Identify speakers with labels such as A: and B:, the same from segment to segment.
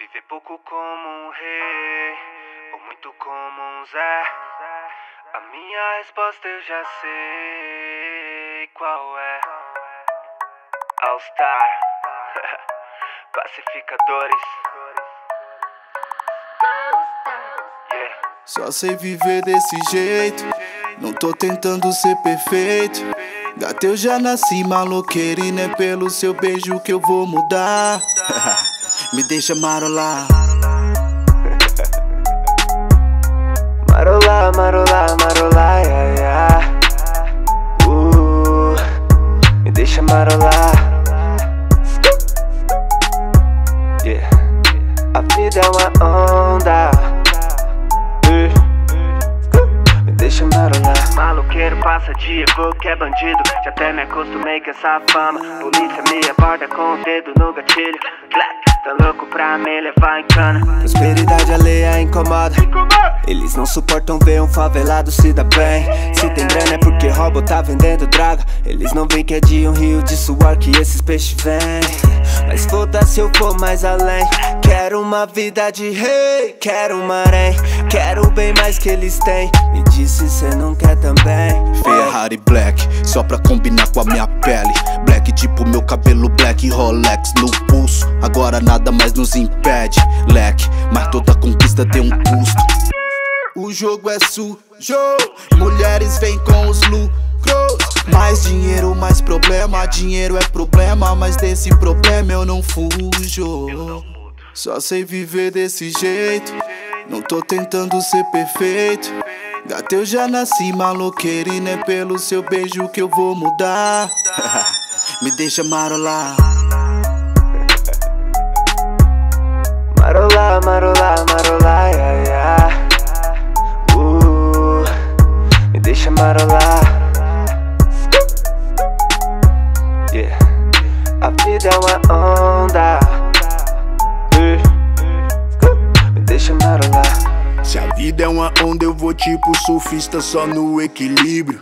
A: Viver pouco como um rei, ou muito como um Zé. A minha resposta eu já sei qual é. All Star, pacificadores.
B: Só sei viver desse jeito, não tô tentando ser perfeito. Gata, eu já nasci maloqueiro e não é pelo seu beijo que eu vou mudar. Me deixa marolar.
A: Marola, marola, marola, yeah, yeah. Uh, me deixa marolar. Yeah. A vida é uma onda. Uh, me deixa marolar. Maloqueiro passa dia, vou que é bandido. Já até me acostumei com essa fama. Polícia me aborda com o dedo no gatilho. Clap. Tá louco pra me levar em cana. Prosperidade alheia incomoda. Eles não suportam ver um favelado se dar bem. Se tem grana é porque rouba ou tá vendendo droga. Eles não veem que é de um rio de suor que esses peixes vêm. Mas foda-se eu vou mais além. Quero uma vida de rei, quero um harém. Quero bem mais que eles têm. Me disse cê não quer também?
B: Ferrari Black, só pra combinar com a minha pele. Black tipo meu cabelo black, Rolex no pulso. Agora nada mais nos impede, leque Mas toda conquista tem um custo. O jogo é sujo, mulheres vêm com os lucros. Mais dinheiro, mais problema. Dinheiro é problema, mas desse problema eu não fujo. Só sei viver desse jeito. Não tô tentando ser perfeito. Gata, eu já nasci maloqueiro e não é pelo seu beijo que eu vou mudar. Me deixa marolar.
A: Marola, marola, marola, yeah, yeah. Uh, me deixa marolar. Yeah. A vida é uma onda.
C: Vou tipo surfista só no equilíbrio.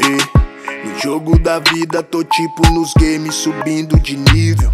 C: E no jogo da vida, tô tipo nos games subindo de nível.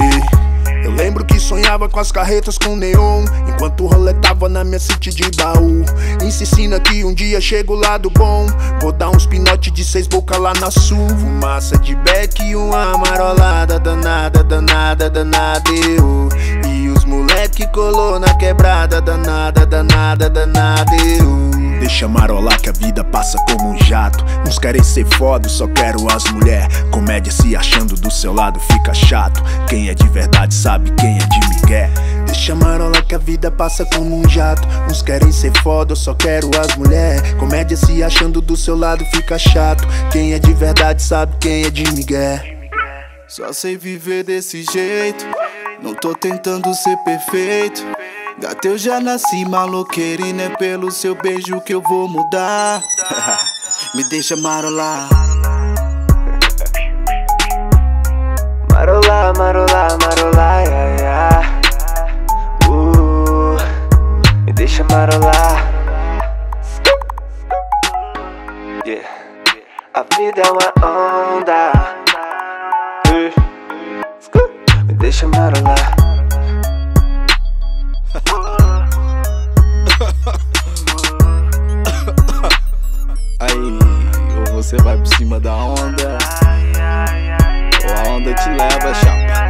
C: E eu lembro que sonhava com as carretas com neon. Enquanto o rolê tava na minha city de baú. Insistindo que um dia chega o lado bom. Vou dar uns pinote de seis boca lá na sul. Fumaça de beck e uma marolada danada, danada, danada. Eu. Os moleque colou na quebrada, danada, danada, danada. Eu. Deixa marolar que a vida passa como um jato. Uns querem ser foda, só quero as mulher. Comédia se achando do seu lado fica chato. Quem é de verdade sabe quem é de migué. Deixa marolar que a vida passa como um jato. Uns querem ser foda, eu só quero as mulher. Comédia se achando do seu lado fica chato. Quem é de verdade sabe quem é de migué.
B: Só sei viver desse jeito. Não tô tentando ser perfeito. Gata, eu já nasci maloqueiro e não é pelo seu beijo que eu vou mudar. Me deixa marolar.
A: Marola, marola, marola, yeah, yeah. Uh, me deixa marolar. Yeah. A vida é uma onda. Deixa marolar.
B: Aí, ou você vai por cima da onda, ou a onda te leva, chapa.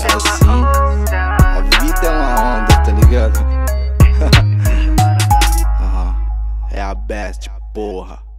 B: É assim, a vida é uma onda, tá ligado? É a best, porra.